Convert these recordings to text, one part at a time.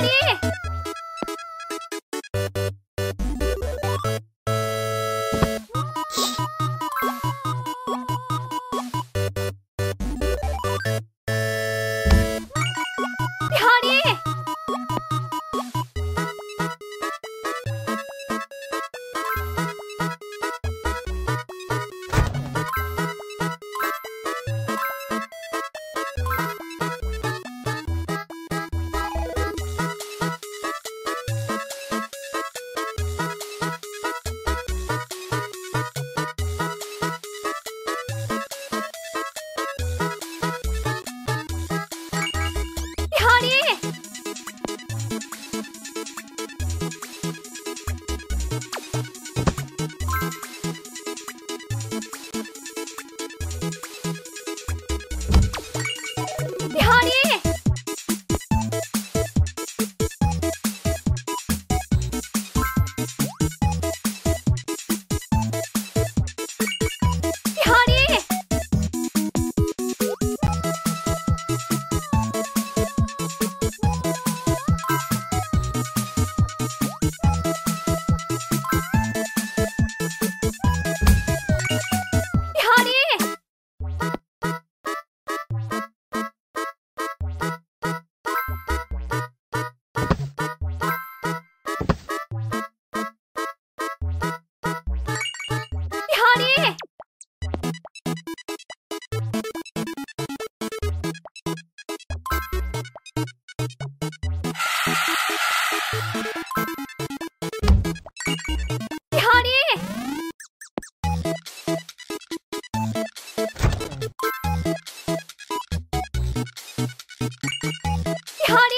り。やはり。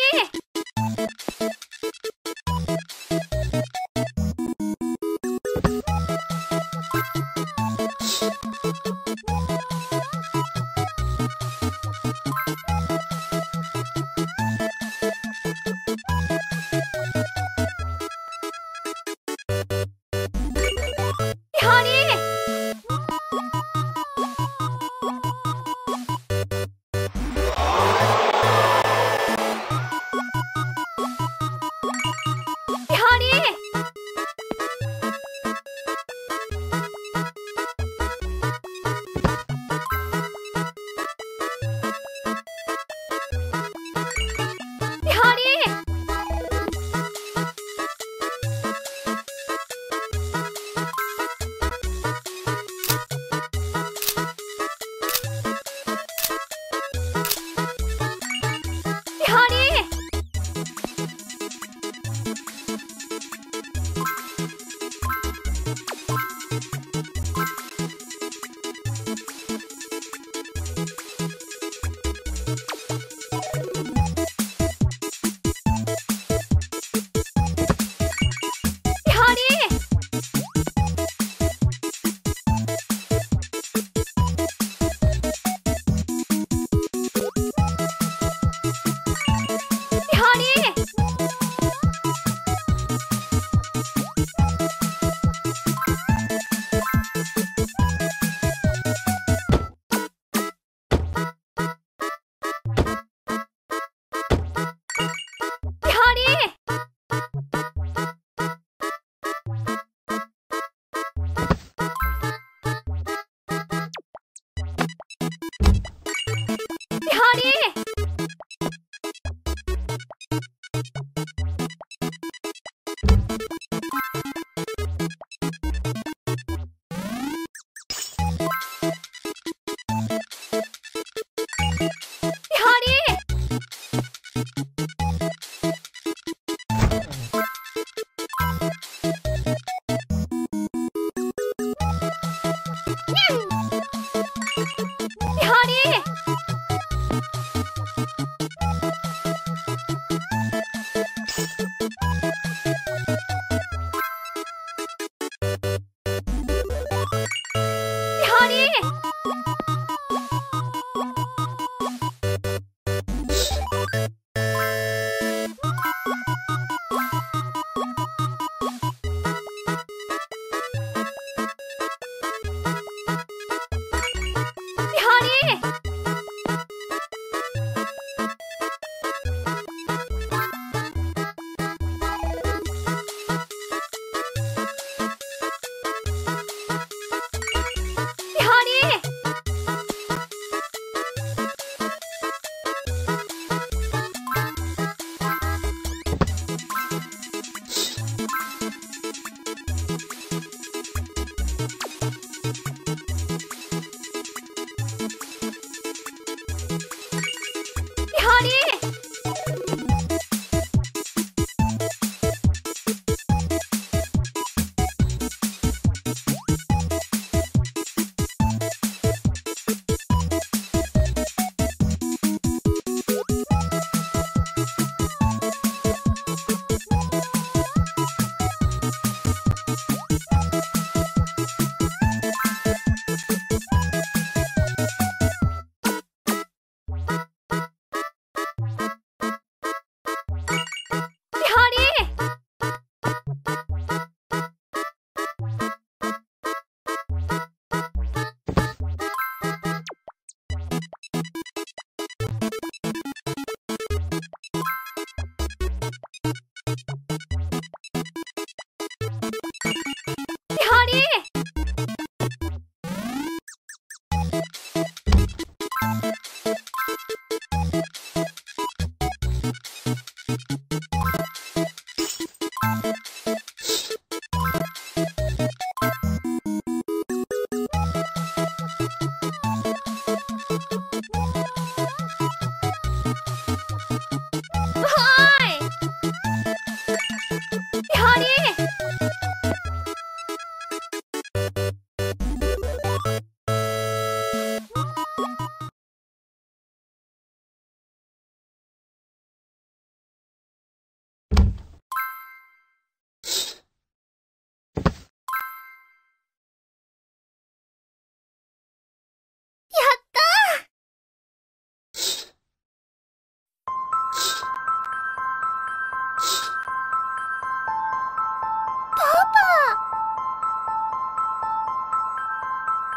ดิ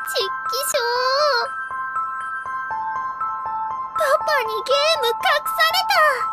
実機ショーパパにゲーム隠された。